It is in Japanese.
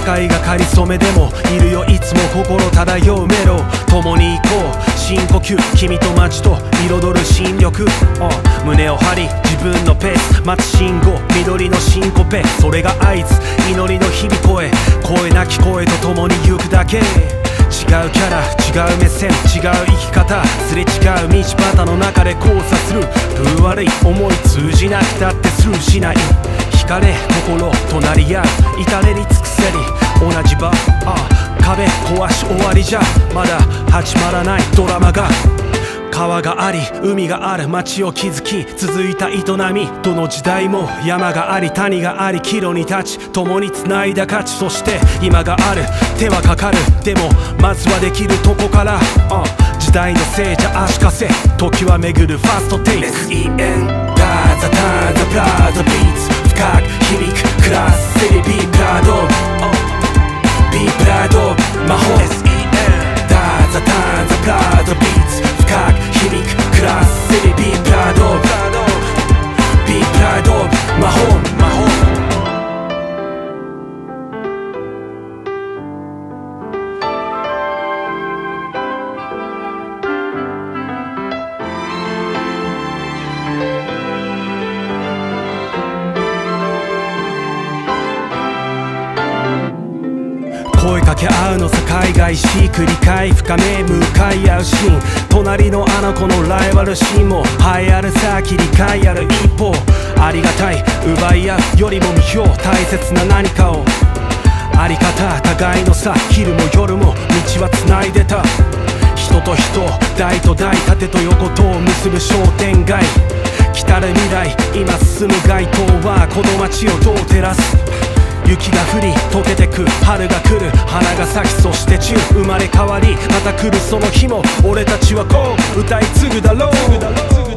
世界がかりそめでもいるよ。いつも心漂うメロ。共に行こう。深呼吸。君と街と彩る新緑、uh、胸を張り自分のペース。待つ信号。緑のシンコペ。それが合図。祈りの日々声。声なき声と共に行くだけ。違うキャラ。違う目線。違う生き方。すれ違う道端の中で交差する。風悪い思い通じなくたってスルーしない。惹かれ心隣り合う至れり尽くせり同じ場ああ壁壊し終わりじゃまだ始まらないドラマが川があり海がある街を築き続いた営みどの時代も山があり谷があり岐路に立ち共に繋いだ価値そして今がある手はかかるでもまずはできるとこから、uh、時代のせいじゃ足かせ時は巡るファーストテイク。うのさ海外し繰り返深め向かい合うシーン隣のあの子のライバルシーンも栄えあるさ切り替えある一方。ありがたい。奪い合うよりも無表大切な何かを。あり方互い。のさ昼も夜も道は繋いでた。人と人台と台縦と横とを結ぶ商店街。来たる未来今進む街灯はこの街をどう照らす？雪が降り溶けてく春が来る花が咲きそして宙生まれ変わりまた来るその日も俺たちはこう歌い継ぐだろう。